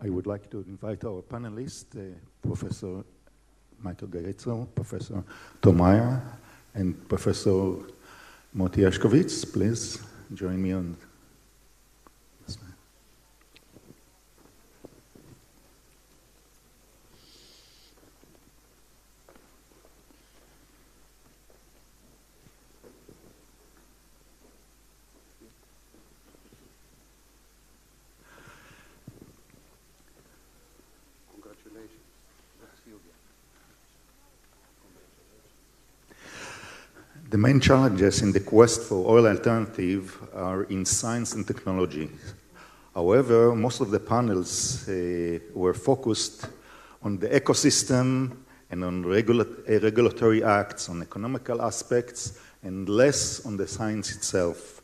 I would like to invite our panelists, uh, Professor Michael Grätzel, Professor Tom Meyer, and Professor Moti Herskowitz. Please join me on The main challenges in the quest for oil alternative are in science and technology. However, most of the panels uh, were focused on the ecosystem and on regula uh, regulatory acts, on economical aspects, and less on the science itself.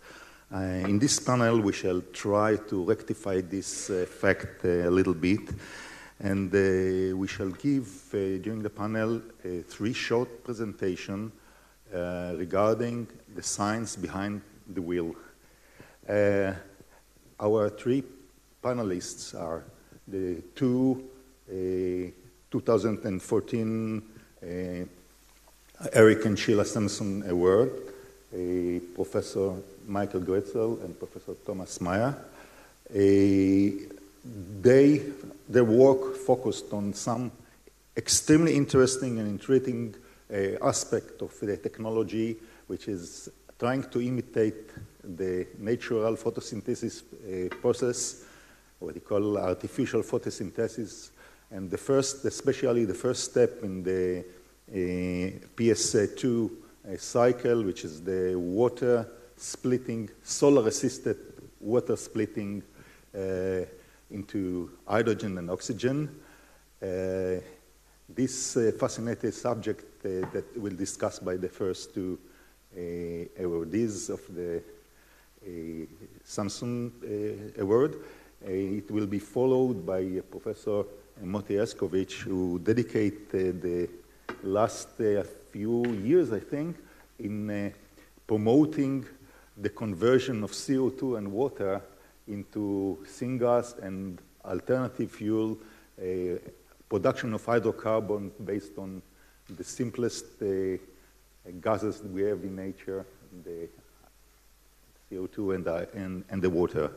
Uh, in this panel, we shall try to rectify this fact a little bit, and uh, we shall give, uh, during the panel, three short presentations uh, regarding the science behind the wheel. Uh, our three panelists are the two uh, 2014 Eric and Sheila Samson Award, Professor Michael Grätzel and Professor Thomas Meyer. they, their work focused on some extremely interesting and intriguing aspect of the technology, which is trying to imitate the natural photosynthesis uh, process, what we call artificial photosynthesis. And the first, especially the first step in the uh, PS2 uh, cycle, which is the water splitting, solar-assisted water splitting uh, into hydrogen and oxygen. Uh, this uh, fascinating subject that we'll discuss by the first two uh, awardees of the uh, Samson Award. it will be followed by Professor Moti Herskowitz, who dedicated the last few years, I think, in promoting the conversion of CO2 and water into syngas and alternative fuel, uh, production of hydrocarbon based on the simplest uh, gases we have in nature, the CO2 and the, and, and the water.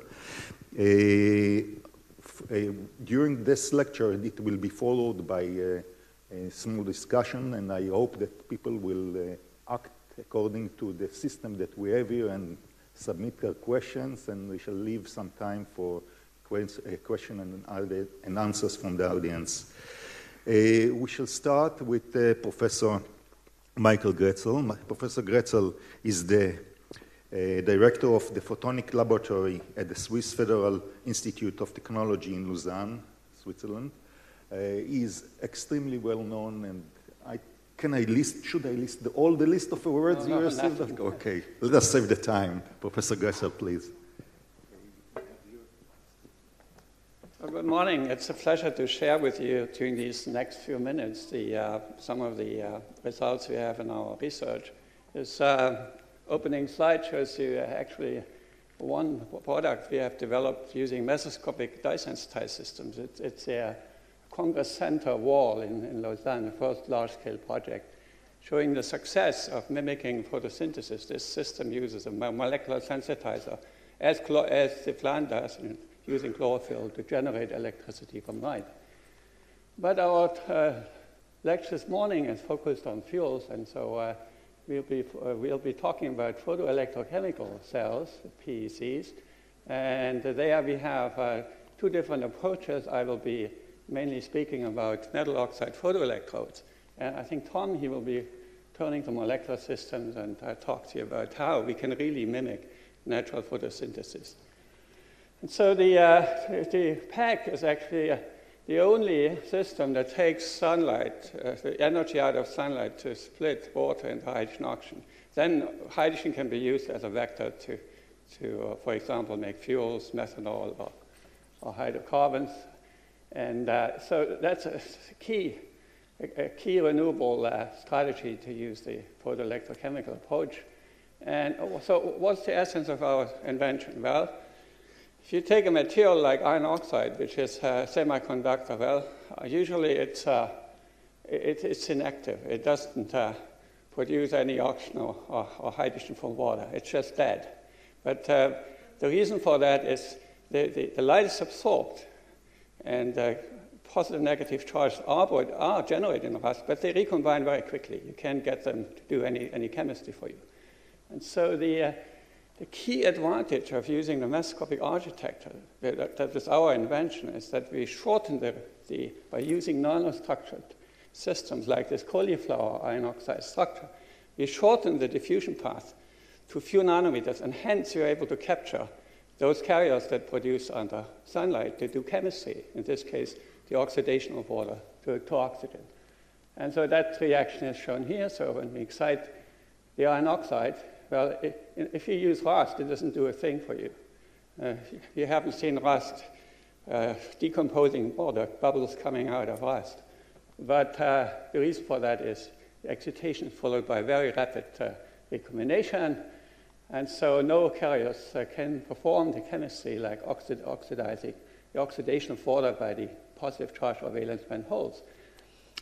Uh, uh, during this lecture, it will be followed by a small discussion, and I hope that people will act according to the system that we have here and submit their questions, and we shall leave some time for question and, and answers from the audience. Uh, we shall start with uh, Professor Michael Grätzel. Professor Grätzel is the uh, director of the Photonic Laboratory at the Swiss Federal Institute of Technology in Lausanne, Switzerland. Uh, he is extremely well known, and I, can I list? Should I list the, all the list of awards no, you received? Okay, let us save the time. Professor Grätzel, please. Good morning. It's a pleasure to share with you during these next few minutes the, uh, some of the uh, results we have in our research. This uh, opening slide shows you actually one product we have developed using mesoscopic dye sensitized systems. It's, it's a Congress Center wall in, in Lausanne, the first large-scale project, showing the success of mimicking photosynthesis. This system uses a molecular sensitizer, as, as the plant does, using chlorophyll to generate electricity from light. But our uh, lecture this morning is focused on fuels, and so uh, we'll, be, uh, we'll be talking about photoelectrochemical cells, PECs, and there we have uh, two different approaches. I will be mainly speaking about metal oxide photoelectrodes, and I think Tom, he will be turning to molecular systems and uh, talk to you about how we can really mimic natural photosynthesis. And so the, uh, the PEC is actually uh, the only system that takes sunlight, uh, the energy out of sunlight, to split water into hydrogen oxygen. Then hydrogen can be used as a vector to, to uh, for example, make fuels, methanol, or, or hydrocarbons. And uh, so that's a key, a, a key renewable uh, strategy to use the photoelectrochemical approach. And so, what's the essence of our invention? Well, if you take a material like iron oxide, which is a semiconductor, well, usually it's, uh, it, it's inactive. It doesn't uh, produce any oxygen or, or, or, hydrogen from water. It's just dead. But uh, the reason for that is the, the, the light is absorbed, and uh, positive negative charges are, are generated in rust, but they recombine very quickly. You can't get them to do any, any chemistry for you. And so the, uh, the key advantage of using the mesoscopic architecture, that, is our invention, is that we shorten the, the, by using nanostructured systems like this cauliflower iron oxide structure, we shorten the diffusion path to a few nanometers, and hence you're able to capture those carriers that produce under sunlight to do chemistry, in this case, the oxidation of water to, to oxygen. And so that reaction is shown here. So when we excite the iron oxide, well, if you use rust, it doesn't do a thing for you. Uh, you haven't seen rust uh, decomposing water, bubbles coming out of rust. But uh, the reason for that is excitation followed by very rapid uh, recombination, and so no carriers uh, can perform the chemistry like oxid oxidizing the oxidation of water by the positive charge of valence band holes.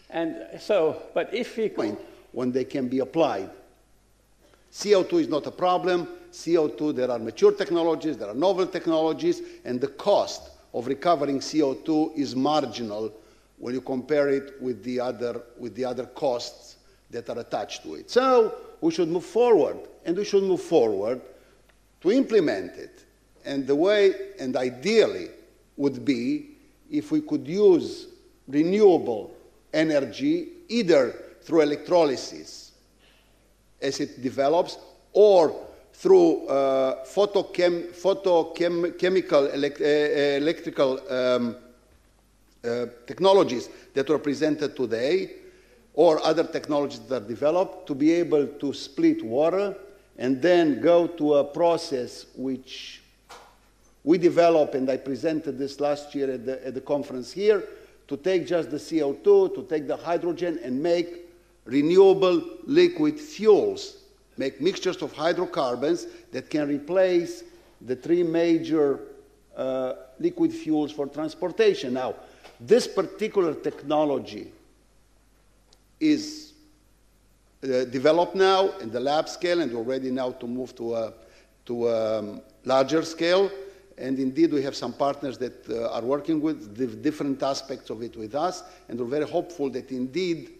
And so, but if we... When they can be applied CO2 is not a problem. CO2, there are mature technologies, there are novel technologies, and the cost of recovering CO2 is marginal when you compare it with the other, with the other costs that are attached to it. So we should move forward, and we should move forward to implement it. And the way, and ideally, would be if we could use renewable energy either through electrolysis as it develops, or through uh, photochem photochemical elect uh, electrical um, uh, technologies that are presented today, or other technologies that are developed, to be able to split water and then go to a process which we develop, and I presented this last year at the, at the conference here, to take just the CO2, to take the hydrogen and make renewable liquid fuels, make mixtures of hydrocarbons that can replace the three major uh, liquid fuels for transportation. Now, this particular technology is uh, developed now in the lab scale and we're ready now to move to a, to a um, larger scale. And indeed, we have some partners that uh, are working with the different aspects of it with us, and we're very hopeful that indeed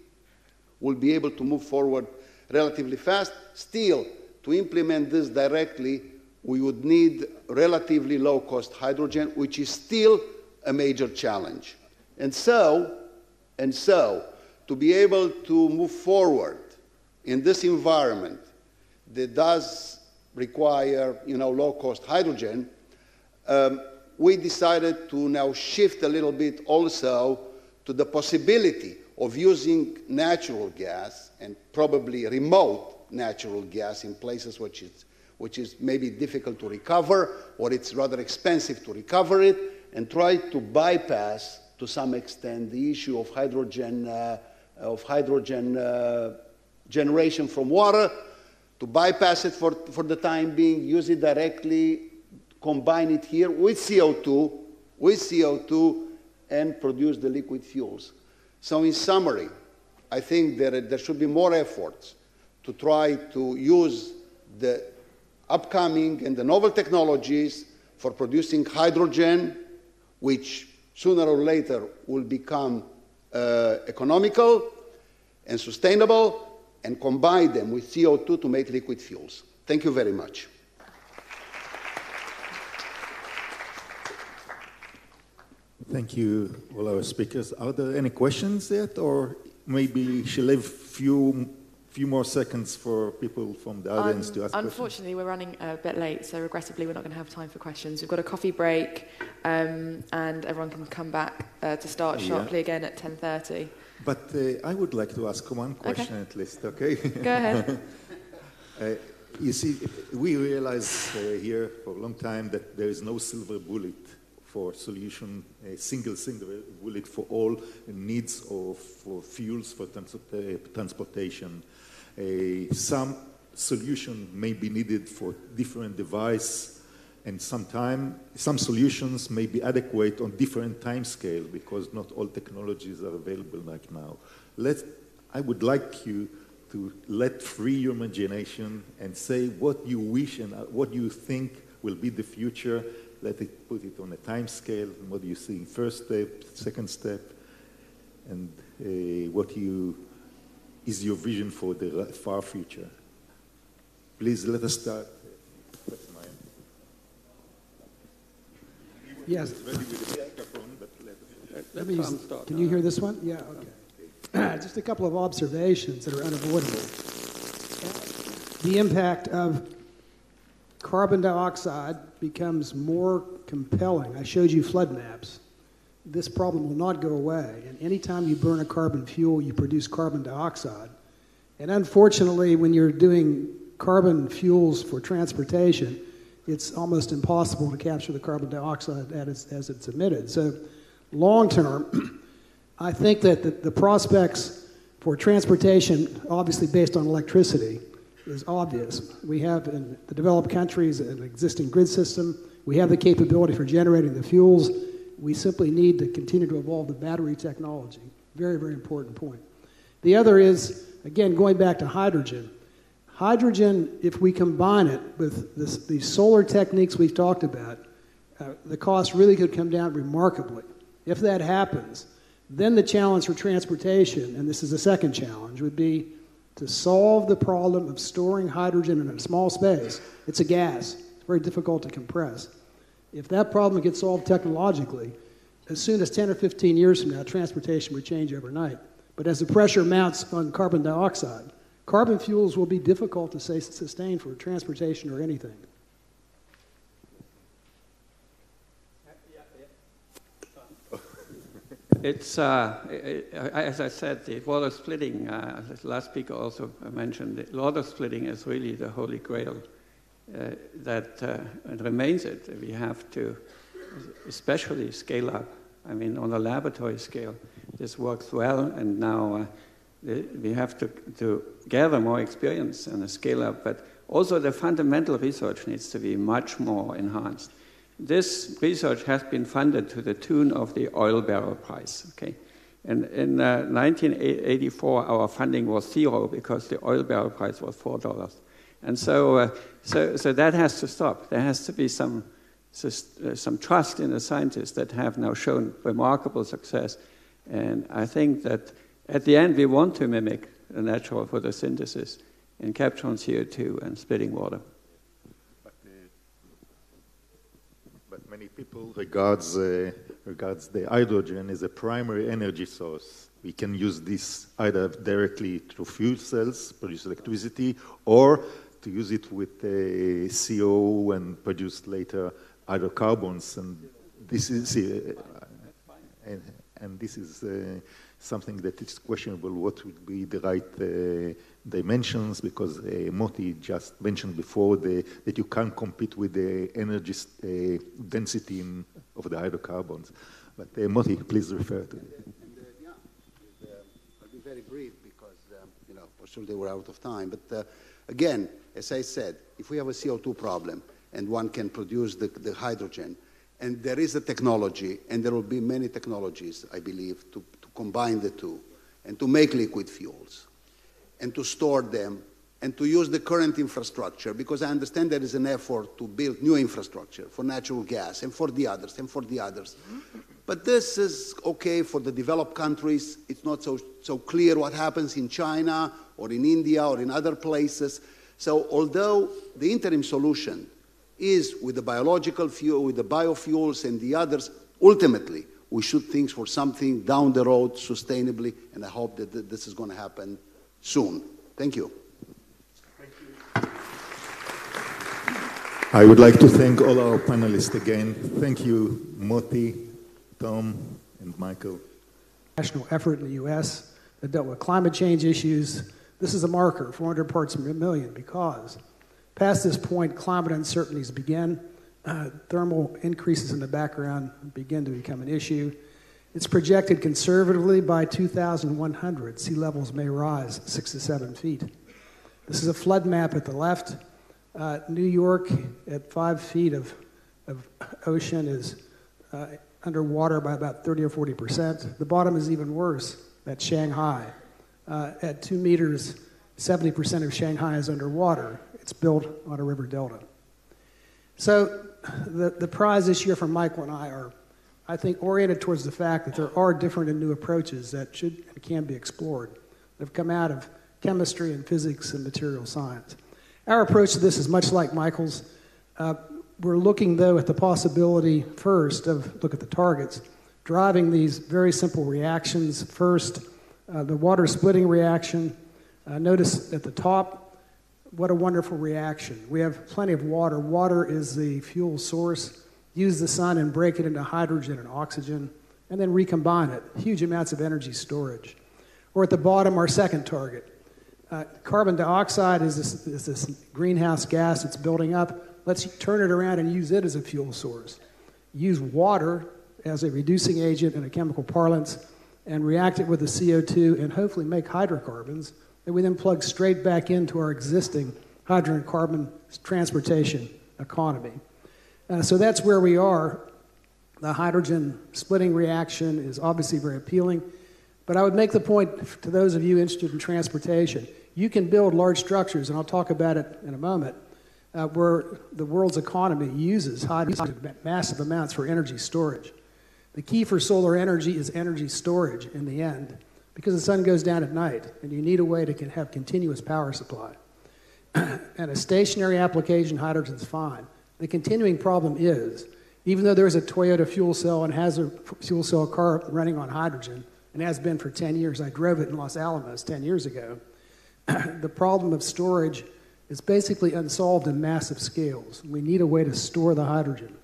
will be able to move forward relatively fast. Still, to implement this directly, we would need relatively low-cost hydrogen, which is still a major challenge. And so, and so, to be able to move forward in this environment that does require, you know, low-cost hydrogen, um, we decided to now shift a little bit also to the possibility of using natural gas and probably remote natural gas in places which is, which is maybe difficult to recover or it's rather expensive to recover it and try to bypass to some extent the issue of hydrogen, uh, of hydrogen uh, generation from water, to bypass it for, for the time being, use it directly, combine it here with CO2, with CO2, and produce the liquid fuels. So in summary, I think that there should be more efforts to try to use the upcoming and the novel technologies for producing hydrogen, which sooner or later will become uh, economical and sustainable, and combine them with CO2 to make liquid fuels. Thank you very much. Thank you, all our speakers. Are there any questions yet, or maybe should leave few few more seconds for people from the audience um, to ask Unfortunately, questions? we're running a bit late, so regrettably, we're not going to have time for questions. We've got a coffee break, um, and everyone can come back uh, to start sharply yeah. again at 10.30. But uh, I would like to ask one question okay. at least, okay? Go ahead. uh, you see, we realize uh, here for a long time that there is no silver bullet for solution, a single single bullet for all needs of for fuels for trans uh, transportation. some solution may be needed for different device and sometime, some solutions may be adequate on different time scale because not all technologies are available right now. Let, I would like you to let free your imagination and say what you wish and uh, what you think will be the future. Let it put it on a time scale. And what do you see in first step, second step, and uh, what you is your vision for the far future. Please let us start. Yes. Let me use, can you hear this one? Yeah, okay. Just a couple of observations that are unavoidable. The impact of carbon dioxide becomes more compelling. I showed you flood maps. This problem will not go away. And anytime you burn a carbon fuel, you produce carbon dioxide. And unfortunately, when you're doing carbon fuels for transportation, it's almost impossible to capture the carbon dioxide as, as it's emitted. So, long term, I think that the, the prospects for transportation, obviously based on electricity, is obvious. We have in the developed countries an existing grid system. We have the capability for generating the fuels. We simply need to continue to evolve the battery technology. Very, very important point. The other is, again, going back to hydrogen. Hydrogen, if we combine it with this, solar techniques we've talked about, uh, the cost really could come down remarkably. If that happens, then the challenge for transportation, and this is the second challenge, would be to solve the problem of storing hydrogen in a small space. It's a gas, it's very difficult to compress. If that problem gets solved technologically, as soon as 10 or 15 years from now, transportation would change overnight. But as the pressure mounts on carbon dioxide, Carbon fuels will be difficult to say, sustain for transportation or anything. It's, uh, it, as I said, the water splitting, uh, the last speaker also mentioned, the water splitting is really the holy grail uh, that uh, remains it. We have to especially scale up. I mean, on a laboratory scale, this works well, and now uh, we have to, to gather more experience and scale up, but also the fundamental research needs to be much more enhanced. This research has been funded to the tune of the oil barrel price. Okay, and in uh, 1984, our funding was zero because the oil barrel price was four dollars, and so, uh, so, so that has to stop. There has to be some uh, some trust in the scientists that have now shown remarkable success, and I think that at the end, we want to mimic the natural photosynthesis in capturing CO2 and splitting water. But, uh, but many people regards, uh, regards the hydrogen as a primary energy source. We can use this either directly through fuel cells, produce electricity, or to use it with uh, CO and produce later hydrocarbons. And this is, uh, and, and, this is uh, something that is questionable what would be the right uh, dimensions because uh, Moti just mentioned before the, that you can't compete with the energy uh, density in, of the hydrocarbons. But uh, Moti, please refer to it. yeah, I'll be very brief because, um, you know, for sure they were out of time. But uh, again, as I said, if we have a CO2 problem and one can produce the, the hydrogen, and there is a technology, and there will be many technologies, I believe, to, combine the two and to make liquid fuels and to store them and to use the current infrastructure because I understand there is an effort to build new infrastructure for natural gas and for the others and for the others. But this is okay for the developed countries. It's not so, so clear what happens in China or in India or in other places. So although the interim solution is with the biological fuel, with the biofuels and the others, ultimately we should think for something down the road sustainably, and I hope that this is going to happen soon. Thank you. Thank you. I would like to thank all our panelists again. Thank you, Moti, Tom, and Michael. National effort in the U.S. that dealt with climate change issues. This is a marker, 400 parts per million, because past this point, climate uncertainties begin uh, thermal increases in the background begin to become an issue. It's projected conservatively by 2100, sea levels may rise six to seven feet. This is a flood map at the left. Uh, New York at five feet of of ocean is uh, underwater by about 30 or 40 percent. The bottom is even worse at Shanghai. Uh, at two meters, 70 percent of Shanghai is underwater. It's built on a river delta. So the, the prize this year from Michael and I are, I think, oriented towards the fact that there are different and new approaches that should and can be explored that have come out of chemistry and physics and material science. Our approach to this is much like Michael's. Uh, we're looking, though, at the possibility first of look at the targets, driving these very simple reactions. First, uh, the water splitting reaction. Uh, notice at the top, what a wonderful reaction. We have plenty of water. Water is the fuel source. Use the sun and break it into hydrogen and oxygen, and then recombine it. Huge amounts of energy storage. Or at the bottom, our second target. Uh, carbon dioxide is this, is this greenhouse gas that's building up let's turn it around and use it as a fuel source. Use water as a reducing agent in a chemical parlance and react it with the CO2 and hopefully make hydrocarbons that we then plug straight back into our existing hydrogen carbon transportation economy. Uh, so that's where we are. The hydrogen splitting reaction is obviously very appealing, but I would make the point to those of you interested in transportation you can build large structures, and I'll talk about it in a moment, uh, where the world's economy uses hydrogen massive amounts for energy storage. The key for solar energy is energy storage in the end, because the sun goes down at night, and you need a way to have continuous power supply. and a stationary application, hydrogen's fine. The continuing problem is, even though there's a Toyota fuel cell and has a fuel cell car running on hydrogen, and has been for 10 years, I drove it in Los Alamos 10 years ago, the problem of storage is basically unsolved in massive scales. We need a way to store the hydrogen.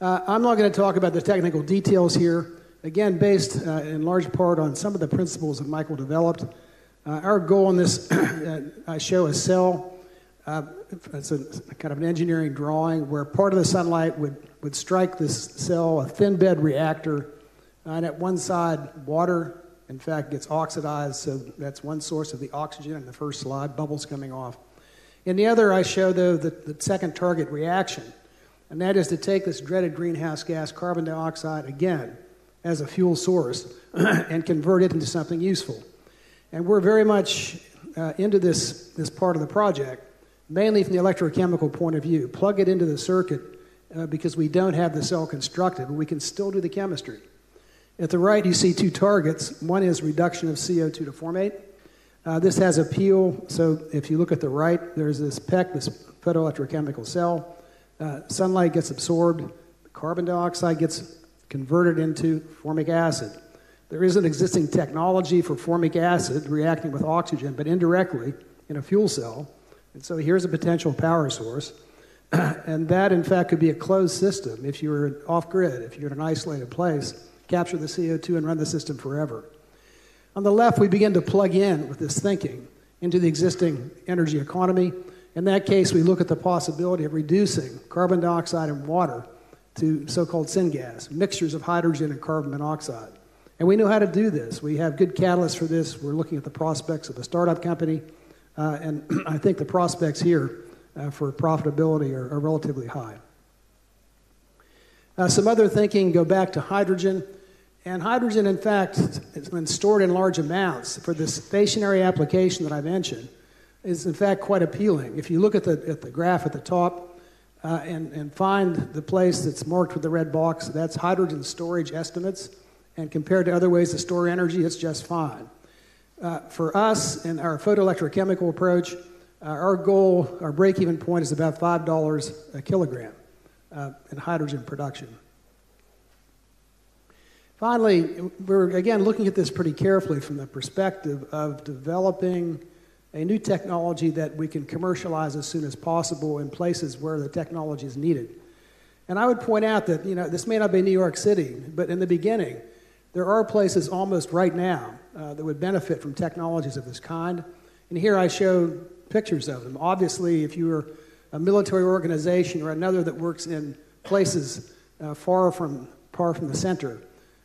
Uh, I'm not going to talk about the technical details here, again, based uh, in large part on some of the principles that Michael developed. Uh, our goal in this, uh, I show a cell. Uh, it's a kind of an engineering drawing where part of the sunlight would, would strike this cell, a thin bed reactor, and at one side, water in fact, gets oxidized, so that's one source of the oxygen in the first slide, bubbles coming off. In the other, I show, though, the, the second target reaction, and that is to take this dreaded greenhouse gas, carbon dioxide, again, as a fuel source and convert it into something useful. And we're very much uh, into this, this part of the project, mainly from the electrochemical point of view. Plug it into the circuit uh, because we don't have the cell constructed, but we can still do the chemistry. At the right, you see two targets. One is reduction of CO2 to formate. Uh, this has appeal. So if you look at the right, there's this PEC, this photoelectrochemical cell. Uh, sunlight gets absorbed. Carbon dioxide gets converted into formic acid. There is an existing technology for formic acid reacting with oxygen, but indirectly in a fuel cell. And so here's a potential power source. and that, in fact, could be a closed system if you're off grid, if you're in an isolated place capture the CO2 and run the system forever. On the left, we begin to plug in with this thinking into the existing energy economy. In that case, we look at the possibility of reducing carbon dioxide and water to so called syngas, mixtures of hydrogen and carbon monoxide. And we know how to do this. We have good catalysts for this. We're looking at the prospects of a startup company, uh, and I think the prospects here uh, for profitability are, are relatively high. Uh, some other thinking go back to hydrogen. And hydrogen, in fact, when stored in large amounts for this stationary application that I mentioned, is in fact quite appealing. If you look at the, at the graph at the top uh, and, and find the place that's marked with the red box, that's hydrogen storage estimates. And compared to other ways to store energy, it's just fine. Uh, for us in our photoelectrochemical approach, uh, our goal, our break even point is about $5 a kilogram uh, in hydrogen production. Finally, we're again looking at this pretty carefully from the perspective of developing a new technology that we can commercialize as soon as possible in places where the technology is needed. And I would point out that, you know, this may not be New York City, but in the beginning, there are places almost right now uh, that would benefit from technologies of this kind. And here I show pictures of them. Obviously, if you're a military organization or another that works in places uh, far, from, far from the center,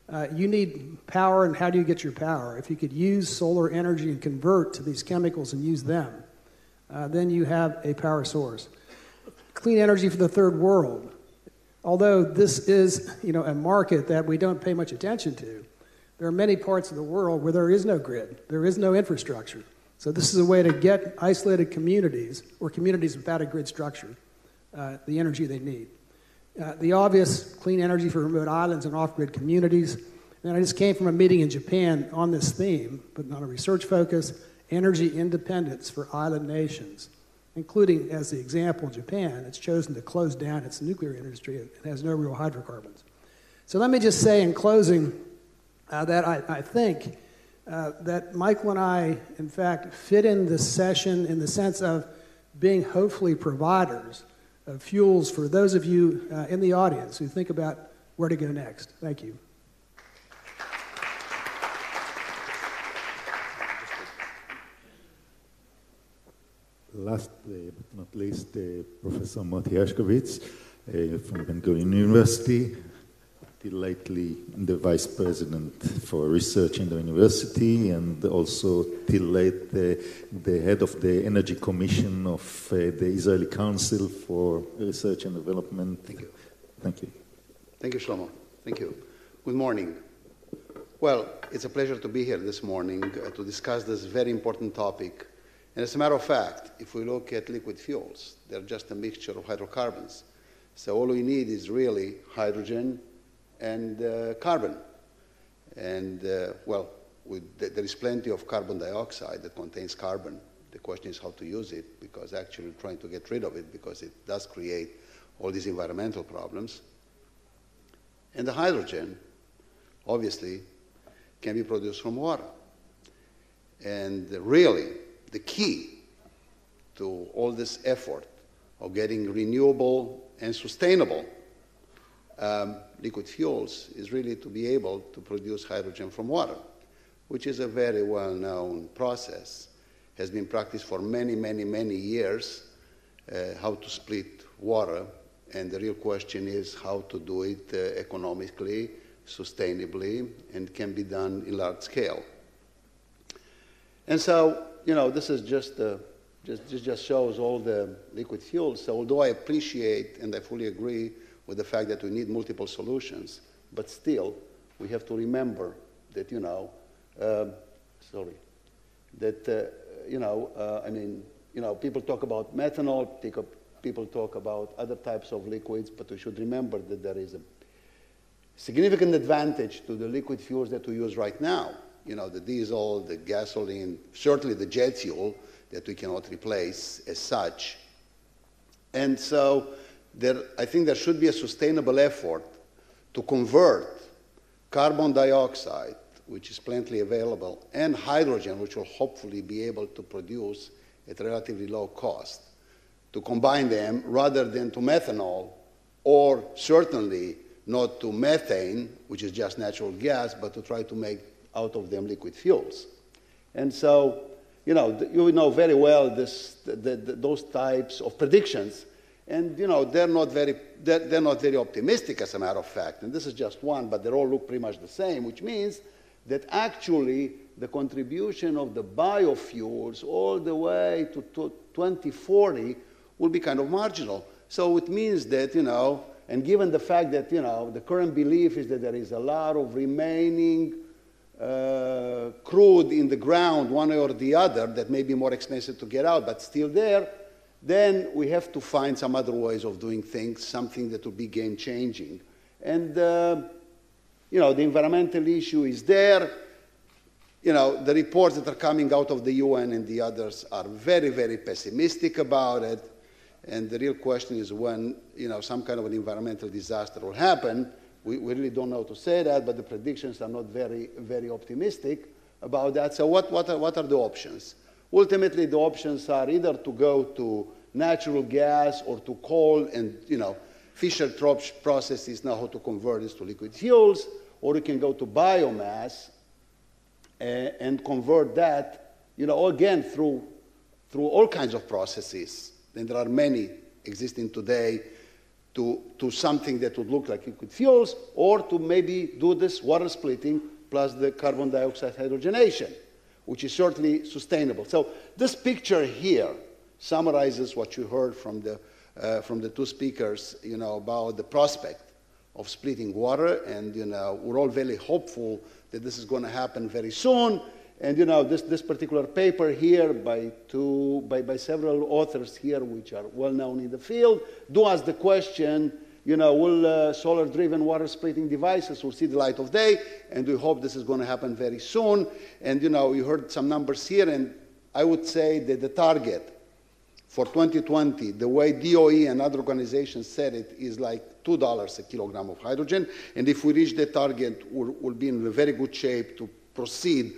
uh, you need power, and how do you get your power? If you could use solar energy and convert to these chemicals and use them, uh, then you have a power source. clean energy for the third world. Although this is, you know, a market that we don't pay much attention to, there are many parts of the world where there is no grid, there is no infrastructure. So this is a way to get isolated communities or communities without a grid structure uh, the energy they need. Uh, the obvious clean energy for remote islands and off-grid communities. And I just came from a meeting in Japan on this theme, but on a research focus, energy independence for island nations, including, as the example, Japan. It's chosen to close down its nuclear industry. It has no real hydrocarbons. So let me just say in closing uh, that I, I think uh, that Michael and I, in fact, fit in this session in the sense of being hopefully providers of fuels for those of you uh, in the audience who think about where to go next. Thank you. Last uh, but not least, uh, Professor Moti Herskowitz uh, from Ben Gurion University, lately the vice president for research in the university and also till late the, the head of the energy commission of uh, the Israeli Council for Research and Development. Thank you. Thank you. Thank you, Shlomo. Thank you. Good morning. Well, it's a pleasure to be here this morning uh, to discuss this very important topic and as a matter of fact, if we look at liquid fuels, they're just a mixture of hydrocarbons. So all we need is really hydrogen and uh, carbon. And, uh, well, we, there is plenty of carbon dioxide that contains carbon. The question is how to use it, because actually trying to get rid of it, because it does create all these environmental problems. And the hydrogen, obviously, can be produced from water. And really, the key to all this effort of getting renewable and sustainable um, liquid fuels is really to be able to produce hydrogen from water, which is a very well-known process, has been practiced for many, many, many years, uh, how to split water, and the real question is how to do it uh, economically, sustainably, and can be done in large scale. And so you know, this is just, uh, just, just shows all the liquid fuels. So although I appreciate and I fully agree with the fact that we need multiple solutions, but still, we have to remember that, you know, uh, sorry, that, uh, you know, uh, I mean, you know, people talk about methanol, people talk about other types of liquids, but we should remember that there is a significant advantage to the liquid fuels that we use right now you know, the diesel, the gasoline, certainly the jet fuel that we cannot replace as such. And so there, I think there should be a sustainable effort to convert carbon dioxide, which is plenty available, and hydrogen, which will hopefully be able to produce at relatively low cost, to combine them rather than to methanol, or certainly not to methane, which is just natural gas, but to try to make out of them liquid fuels. And so, you know, you know very well this, the, the, those types of predictions. And, you know, they're not, very, they're, they're not very optimistic, as a matter of fact. And this is just one, but they all look pretty much the same, which means that actually the contribution of the biofuels all the way to, to 2040 will be kind of marginal. So it means that, you know, and given the fact that, you know, the current belief is that there is a lot of remaining uh, crude in the ground, one way or the other, that may be more expensive to get out, but still there, then we have to find some other ways of doing things, something that will be game changing. And, uh, you know, the environmental issue is there. You know, the reports that are coming out of the UN and the others are very, very pessimistic about it. And the real question is when, you know, some kind of an environmental disaster will happen, we, we really don't know to say that, but the predictions are not very, very optimistic about that. So what, what, are, what are the options? Ultimately, the options are either to go to natural gas or to coal, and, you know, Fischer-Tropsch processes know how to convert this to liquid fuels, or you can go to biomass and, and convert that, you know, again, through, through all kinds of processes. And there are many existing today to, to something that would look like liquid fuels, or to maybe do this water splitting plus the carbon dioxide hydrogenation, which is certainly sustainable. So this picture here summarizes what you heard from the uh, from the two speakers, you know, about the prospect of splitting water, and you know, we're all very hopeful that this is going to happen very soon. And you know, this, this particular paper here by, two, by, by several authors here, which are well known in the field, do ask the question, you know, will uh, solar-driven water splitting devices will see the light of day? And we hope this is going to happen very soon. And you know, you heard some numbers here, and I would say that the target for 2020, the way DOE and other organizations said it, is like $2 a kilogram of hydrogen. And if we reach the target, we'll, we'll be in a very good shape to proceed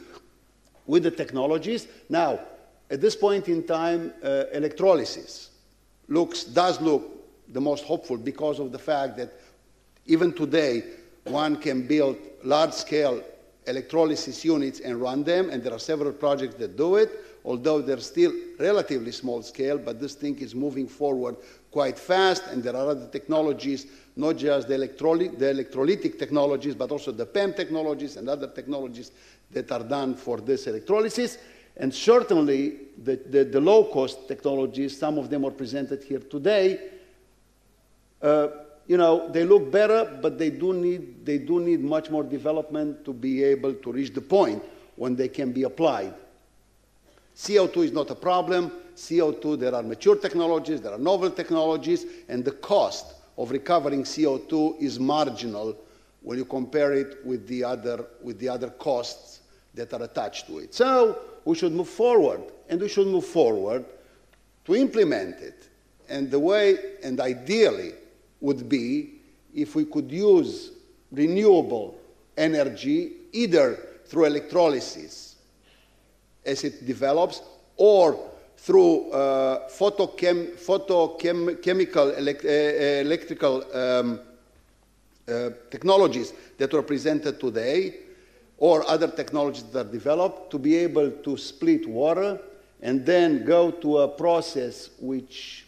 with the technologies. Now, at this point in time, uh, electrolysis looks, does look the most hopeful because of the fact that even today, one can build large-scale electrolysis units and run them, and there are several projects that do it, although they're still relatively small scale, but this thing is moving forward quite fast, and there are other technologies, not just the, electroly the electrolytic technologies, but also the PEM technologies and other technologies that are done for this electrolysis. And certainly, the, the, the low-cost technologies, some of them are presented here today, uh, you know, they look better, but they do, need, they do need much more development to be able to reach the point when they can be applied. CO2 is not a problem. CO2, there are mature technologies, there are novel technologies, and the cost of recovering CO2 is marginal when you compare it with the other, with the other costs that are attached to it. So we should move forward, and we should move forward to implement it. And the way, and ideally, would be if we could use renewable energy either through electrolysis as it develops or through uh, photochem photochemical elect uh, electrical um, uh, technologies that were presented today or other technologies that are developed to be able to split water and then go to a process which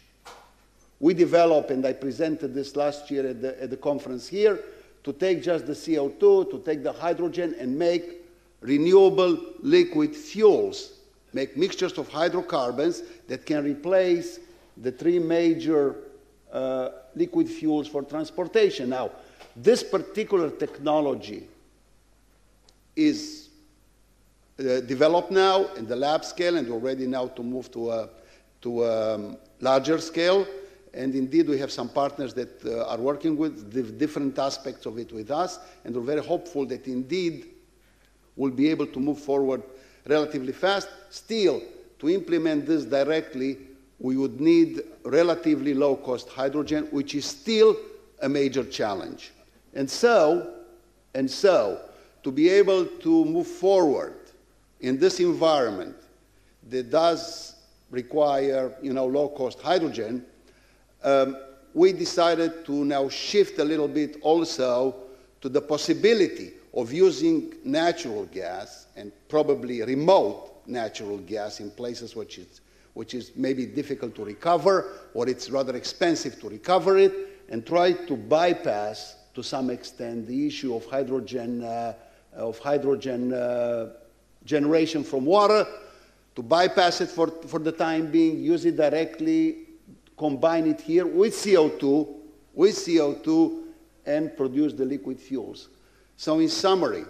we develop, and I presented this last year at the, at the conference here, to take just the CO2, to take the hydrogen and make renewable liquid fuels, make mixtures of hydrocarbons that can replace the three major uh, liquid fuels for transportation. Now, this particular technology is uh, developed now in the lab scale and we're ready now to move to a, to a um, larger scale. And indeed, we have some partners that uh, are working with the different aspects of it with us, and we're very hopeful that indeed we'll be able to move forward relatively fast. Still, to implement this directly, we would need relatively low-cost hydrogen, which is still a major challenge. And so, and so, to be able to move forward in this environment that does require, you know, low-cost hydrogen, um, we decided to now shift a little bit also to the possibility of using natural gas and probably remote natural gas in places which is, which is maybe difficult to recover or it's rather expensive to recover it and try to bypass to some extent the issue of hydrogen, uh, of hydrogen uh, generation from water, to bypass it for, for the time being, use it directly, combine it here with CO2, with CO2, and produce the liquid fuels. So in summary,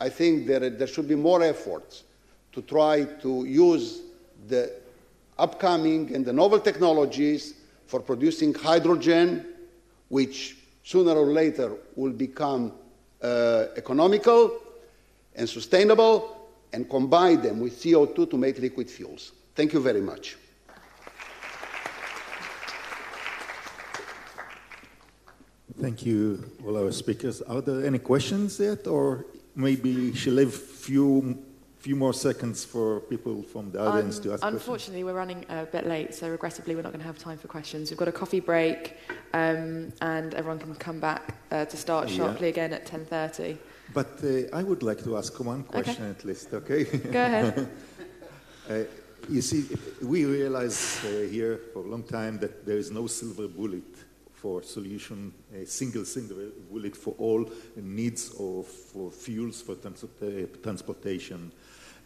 I think that there should be more efforts to try to use the upcoming and the novel technologies for producing hydrogen, which sooner or later will become uh, economical and sustainable, and combine them with CO2 to make liquid fuels. Thank you very much. Thank you, all our speakers. Are there any questions yet, or maybe should leave few few more seconds for people from the audience um, to ask Unfortunately, questions? we're running a bit late, so regrettably, we're not going to have time for questions. We've got a coffee break, um, and everyone can come back uh, to start Yeah. sharply again at 10.30. But uh, I would like to ask one question at least, okay? Go ahead. Uh, you see, we realize uh, here for a long time that there is no silver bullet for solution, a single single bullet for all needs of for fuels for trans- uh, transportation.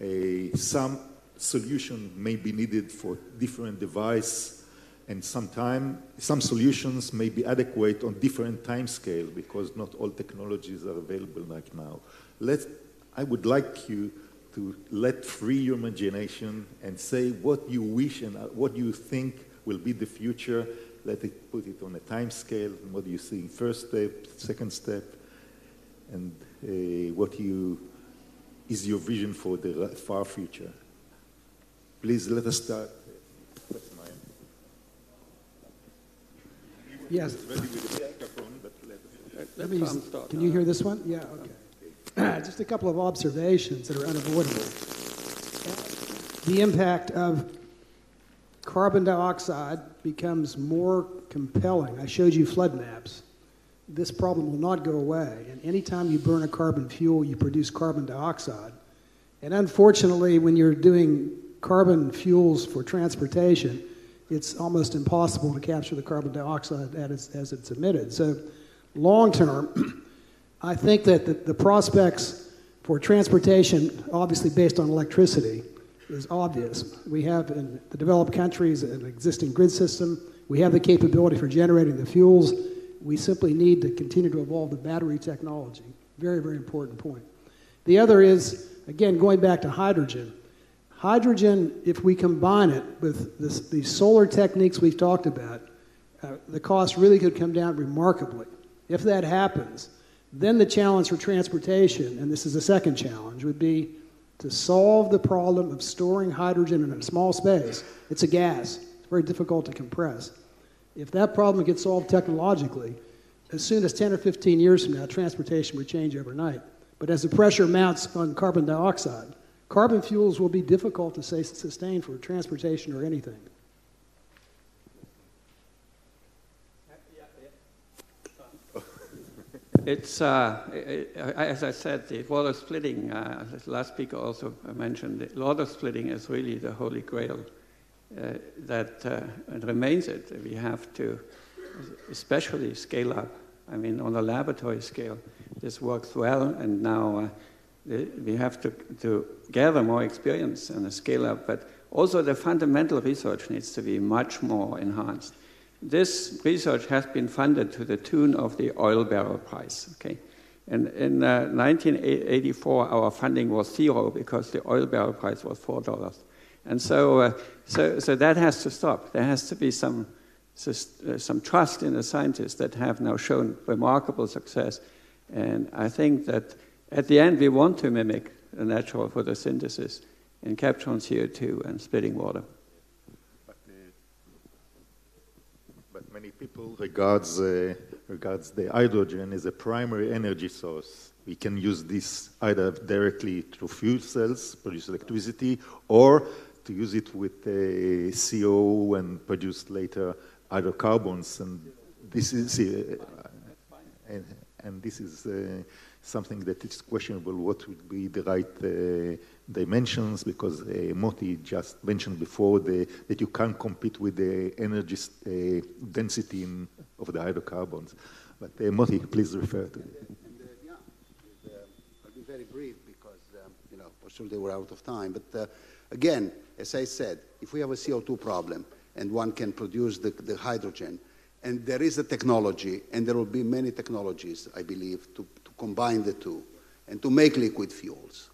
Uh, some solution may be needed for different device and sometime, some solutions may be adequate on different time scale because not all technologies are available right now. Let, I would like you to let free your imagination and say what you wish and what you think will be the future. Let it put it on a time scale. And what do you see? First step, second step, and uh, what you is your vision for the far future. Please let us start. Yes. Let me, can you hear this one? Yeah, okay. Just a couple of observations that are unavoidable. The impact of carbon dioxide becomes more compelling. I showed you flood maps. This problem will not go away. And anytime you burn a carbon fuel, you produce carbon dioxide. And unfortunately, when you're doing carbon fuels for transportation, it's almost impossible to capture the carbon dioxide as, as it's emitted. So, long term, I think that the, the prospects for transportation, obviously based on electricity, is obvious. We have in the developed countries an existing grid system. We have the capability for generating the fuels. We simply need to continue to evolve the battery technology. Very, very important point. The other is, again, going back to hydrogen. Hydrogen, if we combine it with this, solar techniques we've talked about, uh, the cost really could come down remarkably. If that happens, then the challenge for transportation, and this is the second challenge, would be to solve the problem of storing hydrogen in a small space. It's a gas, it's very difficult to compress. If that problem gets solved technologically, as soon as 10 or 15 years from now, transportation would change overnight. But as the pressure mounts on carbon dioxide, Carbon fuels will be difficult to say, sustain for transportation or anything. It's, uh, it, as I said, the water splitting, uh, the last speaker also mentioned, the water splitting is really the holy grail uh, that uh, remains it. We have to especially scale up. I mean, on a laboratory scale, this works well, and now uh, we have to, to gather more experience and scale up, but also the fundamental research needs to be much more enhanced. This research has been funded to the tune of the oil barrel price. Okay, and in uh, 1984, our funding was zero because the oil barrel price was four dollars, and so, uh, so, so that has to stop. There has to be some uh, some trust in the scientists that have now shown remarkable success, and I think that at the end, we want to mimic the natural photosynthesis in capturing CO2 and splitting water. But, uh, but many people regards, uh, regards the hydrogen as a primary energy source. We can use this either directly through fuel cells, produce electricity, or to use it with uh, CO and produce later hydrocarbons. And this is, uh, and, and, this is uh, something that is questionable what would be the right uh, dimensions because uh, Moti just mentioned before the, that you can't compete with the energy uh, density in, of the hydrocarbons. But uh, Moti, please refer to it. I'll be very brief because, um, you know, for sure they were out of time. But again, as I said, if we have a CO2 problem and one can produce the, the hydrogen, and there is a technology, and there will be many technologies, I believe, to, combine the two and to make liquid fuels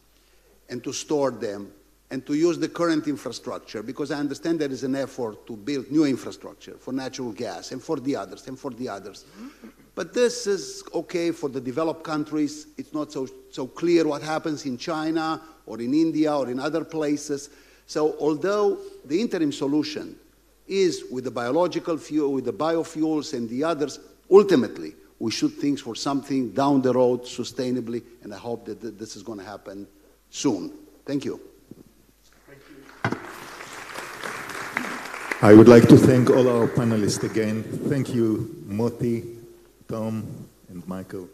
and to store them and to use the current infrastructure because I understand there is an effort to build new infrastructure for natural gas and for the others and for the others. But this is okay for the developed countries. It's not so, so clear what happens in China or in India or in other places. So although the interim solution is with the biological fuel, with the biofuels and the others, ultimately we should think for something down the road sustainably, and I hope that this is going to happen soon. Thank you. I would like to thank all our panelists again. Thank you, Moti, Tom, and Michael.